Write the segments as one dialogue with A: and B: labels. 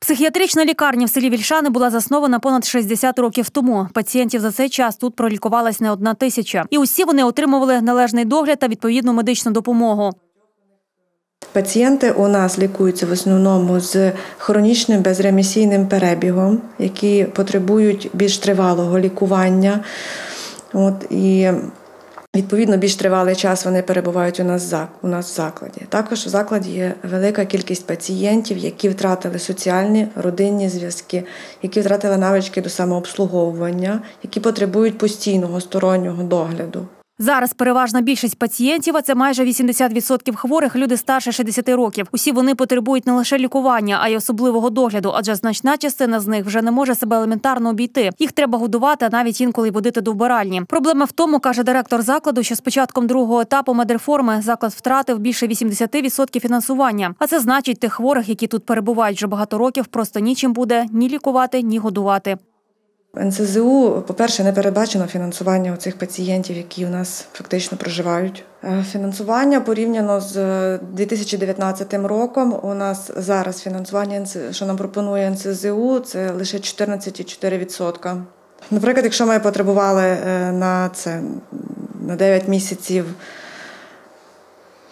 A: Психіатрична лікарня в селі Вільшани була заснована понад 60 років тому. Пацієнтів за цей час тут пролікувалась не одна тисяча, і усі вони отримували належний догляд та відповідну медичну допомогу.
B: Пацієнти у нас лікуються в основному з хронічним безремісійним перебігом, які потребують більш тривалого лікування. От, і Відповідно, більш тривалий час вони перебувають у нас у нас в закладі. Також в закладі є велика кількість пацієнтів, які втратили соціальні родинні зв'язки, які втратили навички до самообслуговування, які потребують постійного стороннього догляду.
A: Зараз переважна більшість пацієнтів, а це майже 80% хворих, люди старше 60 років. Усі вони потребують не лише лікування, а й особливого догляду, адже значна частина з них вже не може себе елементарно обійти. Їх треба годувати, а навіть інколи водити до вбиральні. Проблема в тому, каже директор закладу, що з початком другого етапу медреформи заклад втратив більше 80% фінансування. А це значить тих хворих, які тут перебувають вже багато років, просто нічим буде ні лікувати, ні годувати.
B: НСЗУ, по-перше, не передбачено фінансування цих пацієнтів, які у нас фактично проживають. Е, фінансування порівняно з 2019 роком. У нас зараз фінансування, що нам пропонує НСЗУ, це лише 14,4%. Наприклад, якщо ми потребували е, на це на 9 місяців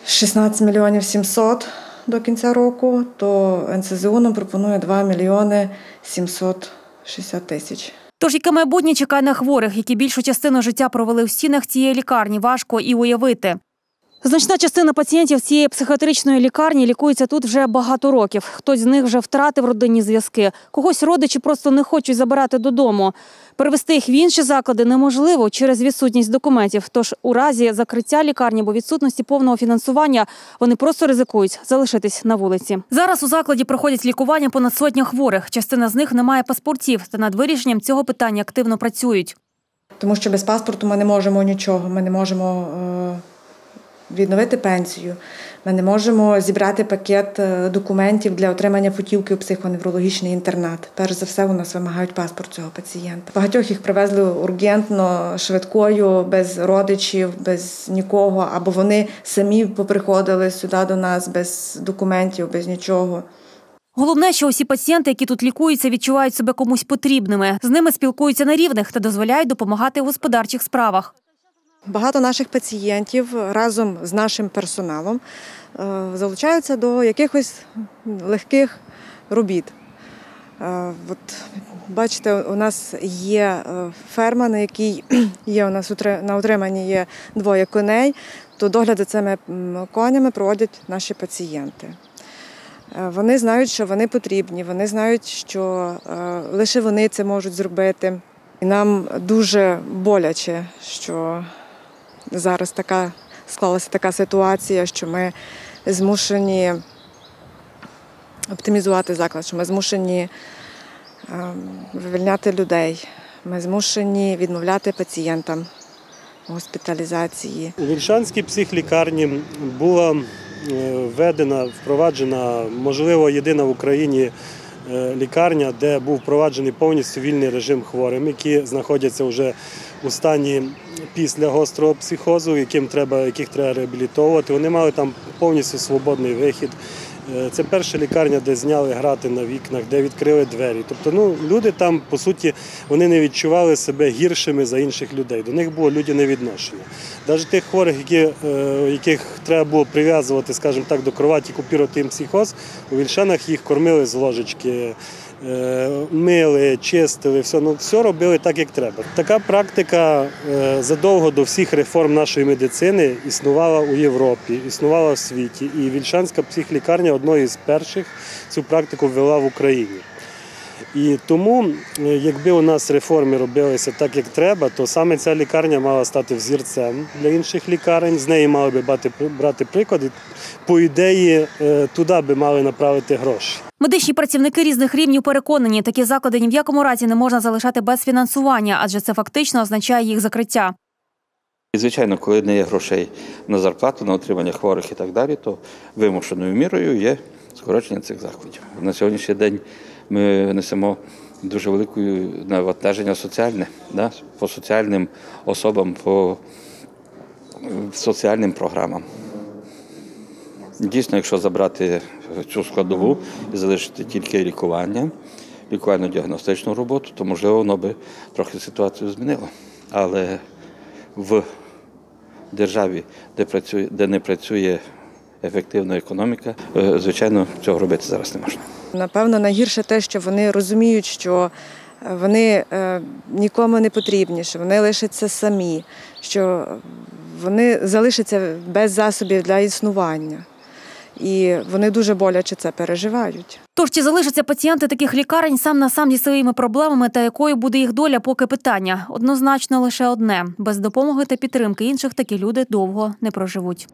B: 16 мільйонів 700 до кінця року, то НСЗУ нам пропонує 2 мільйони 760 тисяч.
A: Тож, яке майбутнє чекає на хворих, які більшу частину життя провели в стінах цієї лікарні, важко і уявити. Значна частина пацієнтів цієї психіатричної лікарні лікується тут вже багато років. Хтось з них вже втратив родинні зв'язки, когось родичі просто не хочуть забирати додому. Перевести їх в інші заклади неможливо через відсутність документів. Тож у разі закриття лікарні або відсутності повного фінансування вони просто ризикують залишитись на вулиці. Зараз у закладі проходять лікування понад сотня хворих. Частина з них не має паспортів, та над вирішенням цього питання активно працюють.
B: Тому що без паспорту ми не можемо нічого. Ми не можемо. Відновити пенсію. Ми не можемо зібрати пакет е, документів для отримання путівки у психоневрологічний інтернат. Перш за все, у нас вимагають паспорт цього пацієнта. Багатьох їх привезли ургентно, швидкою, без родичів, без нікого, або вони самі поприходили сюди до нас без документів, без нічого.
A: Головне, що усі пацієнти, які тут лікуються, відчувають себе комусь потрібними. З ними спілкуються на рівних та дозволяють допомагати у господарчих справах.
B: Багато наших пацієнтів разом з нашим персоналом е, залучаються до якихось легких робіт. Е, от, Бачите, у нас є е, ферма, на якій є у нас на утриманні є двоє коней, то догляд за цими конями проводять наші пацієнти. Вони знають, що вони потрібні, вони знають, що лише вони це можуть зробити. І нам дуже боляче, що зараз така склалася така ситуація, що ми змушені оптимізувати заклад, що ми змушені ем, вивільняти людей, ми змушені відмовляти пацієнтам госпіталізації.
C: У Вільшанській психлікарні була е, введена, впроваджена, можливо, єдина в Україні. Е, лікарня, де був впроваджений повністю вільний режим хворим, які знаходяться вже у стані після гострого психозу, яким треба, яких треба реабілітовувати. Вони мали там повністю свободний вихід. Е, це перша лікарня, де зняли грати на вікнах, де відкрили двері. Тобто, ну люди там, по суті, вони не відчували себе гіршими за інших людей. До них було людяне відношення. Навіть тих хворих, які, е, яких треба було прив'язувати, скажімо так, до кроваті, купірувати їм психоз, у вільшанах їх кормили з ложечки. Е, мили, чистили, все ну все робили так, як треба. Така практика е, задовго до всіх реформ нашої медицини існувала у Європі, існувала в світі. І Вільшанська психлікарня одною з перших цю практику ввела в Україні. І тому, е, якби у нас реформи робилися так, як треба, то саме ця лікарня мала стати взірцем для інших лікарень. З неї мали би брати, брати приклад. І, По ідеї, туди би мали направити гроші.
A: Медичні працівники різних рівнів переконані, такі заклади ні в якому разі не можна залишати без фінансування, адже це фактично означає їх закриття.
D: Звичайно, коли не є грошей на зарплату, на отримання хворих і так далі, то вимушеною мірою є скорочення цих закладів. На сьогоднішній день ми несемо дуже велике навантаження соціальне да, по соціальним особам, по соціальним програмам. Дійсно, якщо забрати цю складову і залишити тільки лікування, лікувально-діагностичну роботу, то можливо воно би трохи ситуацію змінило. Але в державі, де працює, де не працює ефективна економіка, е, звичайно, цього робити зараз не можна.
B: Напевно, найгірше те, що вони розуміють, що е, вони е, нікому не потрібні, що вони лишаться самі, що вони залишаться без засобів для існування. І вони дуже боляче це переживають.
A: Тож чи залишаться пацієнти таких лікарень сам на сам зі своїми проблемами та якою буде їх доля, поки питання однозначно лише одне: без допомоги та підтримки інших такі люди довго не проживуть.